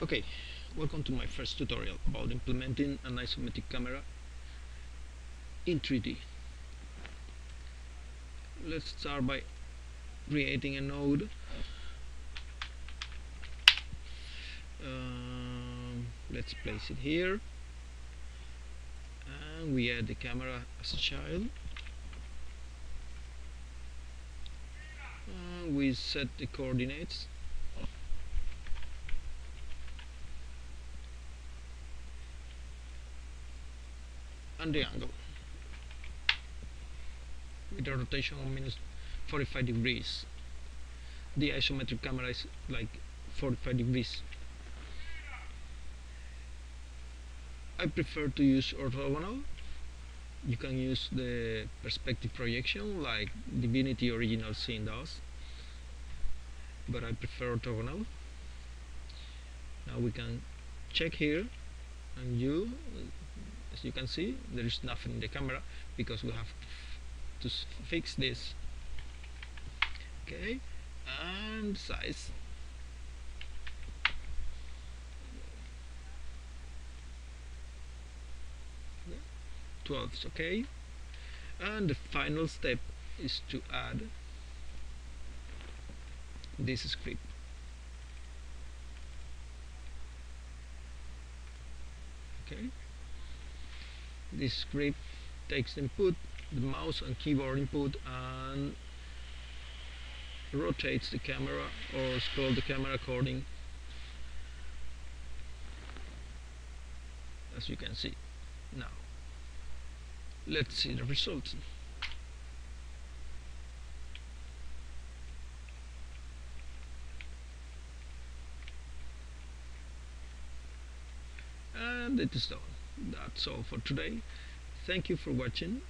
Okay, welcome to my first tutorial about implementing an isometric camera in 3D. Let's start by creating a node. Um, let's place it here and we add the camera as a child. Uh, we set the coordinates and the angle. With a rotation of minus 45 degrees. The isometric camera is like 45 degrees. I prefer to use orthogonal. You can use the perspective projection like Divinity Original Sin does. But I prefer orthogonal. Now we can check here and you as you can see there is nothing in the camera because we have to fix this. Okay and size. Twelve is okay. And the final step is to add this script. Okay this script takes input the mouse and keyboard input and rotates the camera or scroll the camera according as you can see. Now let's see the results and it is done that's all for today. Thank you for watching